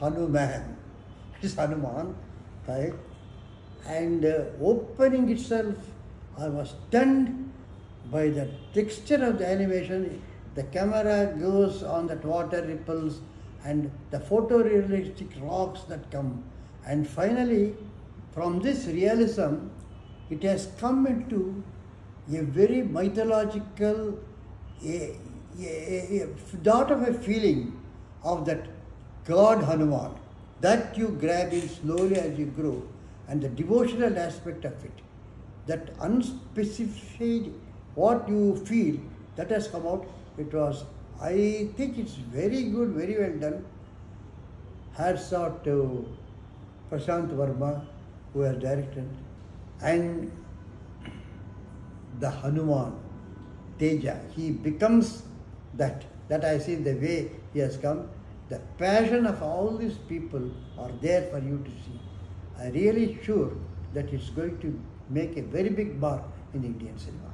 Hanuman. It is Hanuman, right? And uh, opening itself, I was stunned by the texture of the animation. The camera goes on that water ripples and the photorealistic rocks that come. And finally, from this realism, it has come into a very mythological, a, a, a, sort of a feeling of that God Hanuman that you grab in slowly as you grow and the devotional aspect of it, that unspecified what you feel, that has come out. It was, I think it's very good, very well done. Hats off to Prasanth Varma, who has directed, and the Hanuman, Teja, he becomes that. That I see the way he has come. The passion of all these people are there for you to see. I really sure that it's going to make a very big mark in Indian cinema.